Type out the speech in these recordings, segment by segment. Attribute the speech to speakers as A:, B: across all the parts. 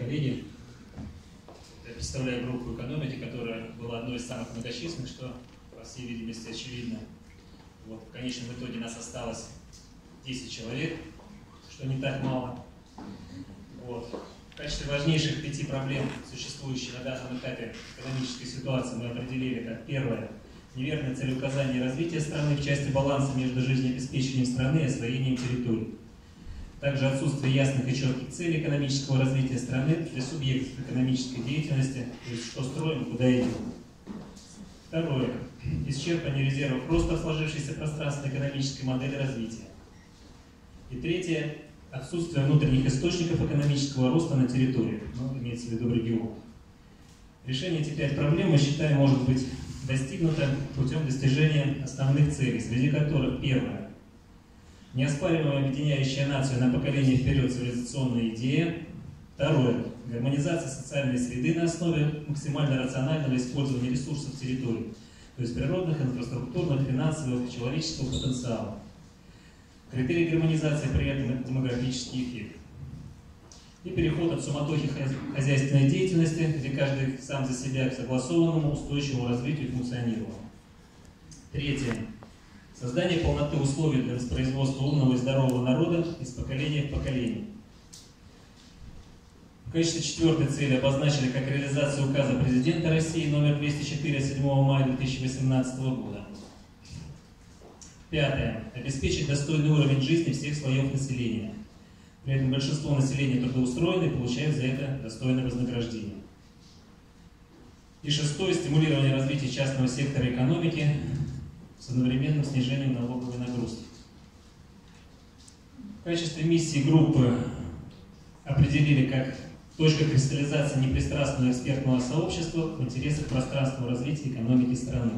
A: коллеги. Я представляю группу экономики, которая была одной из самых многочисленных, что, по всей видимости, очевидно. Вот, в конечном итоге нас осталось 10 человек, что не так мало. Вот. В качестве важнейших пяти проблем, существующих на данном этапе экономической ситуации, мы определили как первое – неверное целеуказание развития страны в части баланса между жизнеобеспечением страны и освоением территорий. Также отсутствие ясных и четких целей экономического развития страны для субъектов экономической деятельности, то есть что строим, куда идем. Второе. Исчерпание резервов роста сложившейся пространственно-экономической модели развития. И третье. Отсутствие внутренних источников экономического роста на территории, ну, имеется в виду в регионах. Решение этих пять проблем, мы считаем, может быть достигнуто путем достижения основных целей, среди которых первое неоспоримая объединяющая нацию на поколение вперед цивилизационная идея. Второе. Гармонизация социальной среды на основе максимально рационального использования ресурсов территории, то есть природных, инфраструктурных, финансовых, человеческого потенциала. Критерий гармонизации при этом это демографический эффект. И переход от суматохи хозяйственной деятельности, где каждый сам за себя к согласованному, устойчивому развитию и функционированию. Третье Создание полноты условий для воспроизводства умного и здорового народа из поколения в поколение. В качестве четвертой цели обозначили как реализацию указа президента России номер 204 7 мая 2018 года. Пятое. Обеспечить достойный уровень жизни всех слоев населения. При этом большинство населения трудоустроены и получают за это достойное вознаграждение. И шестое. Стимулирование развития частного сектора экономики с одновременным снижением налоговой нагрузки. В качестве миссии группы определили как точка кристаллизации непристрастного экспертного сообщества в интересах пространственного развития экономики страны.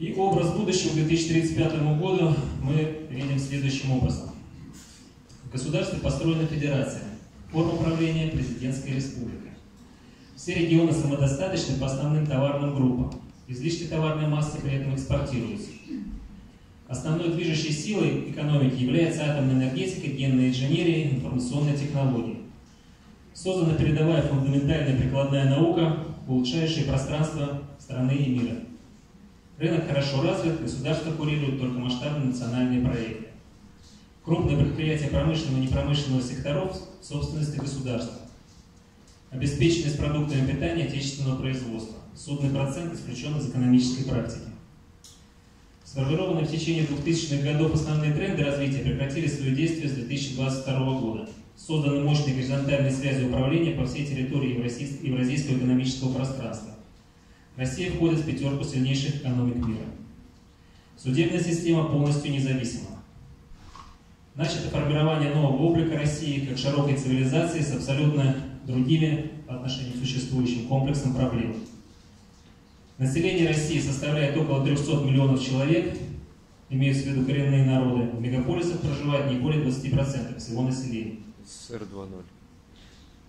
A: И образ будущего к 2035 году мы видим следующим образом. В государстве построена федерация, форма управления – президентская республика. Все регионы самодостаточны по основным товарным группам. Излишки товарной массы при этом экспортируются. Основной движущей силой экономики является атомная энергетика, генная инженерия, информационные технологии. Создана передовая фундаментальная прикладная наука, улучшающая пространство страны и мира. Рынок хорошо развит, государство курирует только масштабные национальные проекты. Крупные предприятия промышленного и непромышленного секторов – собственности государства. Обеспеченность продуктами питания отечественного производства. Судный процент исключен из экономической практики. Сформированные в течение 2000-х годов основные тренды развития прекратили свое действие с 2022 года. Созданы мощные горизонтальные связи управления по всей территории Евразийского экономического пространства. Россия входит в пятерку сильнейших экономик мира. Судебная система полностью независима. Начато формирование нового облика России как широкой цивилизации с абсолютно другими по отношению к существующим комплексам проблем. Население России составляет около 300 миллионов человек, имеются в виду коренные народы. В мегаполисах проживает не более 20% всего населения.
B: СССР 2.0.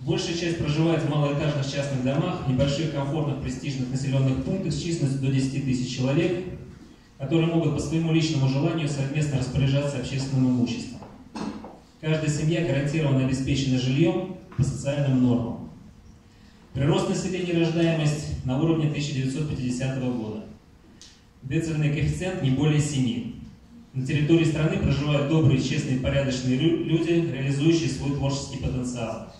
A: Большая часть проживает в малоэтажных частных домах, небольших, комфортных, престижных населенных пунктах с численностью до 10 тысяч человек, которые могут по своему личному желанию совместно распоряжаться общественным имуществом. Каждая семья гарантированно обеспечена жильем по социальным нормам. Прирост населения и рождаемость на уровне 1950 года. Децельный коэффициент не более 7. На территории страны проживают добрые, честные, порядочные люди, реализующие свой творческий потенциал.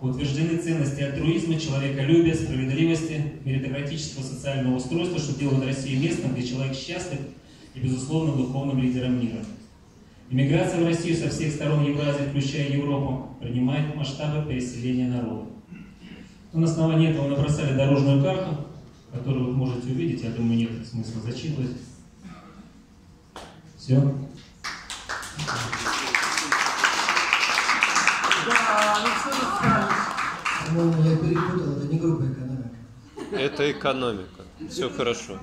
A: Утверждены ценности альтруизма, человеколюбия, справедливости, меритократического социального устройства, что делает Россию местом, где человек счастлив и, безусловно, духовным лидером мира. Иммиграция в Россию со всех сторон Евразии, включая Европу, принимает масштабы переселения народа. Но на основании этого набросали дорожную карту, которую вы можете увидеть, я думаю, нет смысла зачитывать. Все.
C: По-моему, я перепутал, это не группа экономика.
B: Это экономика. Все хорошо.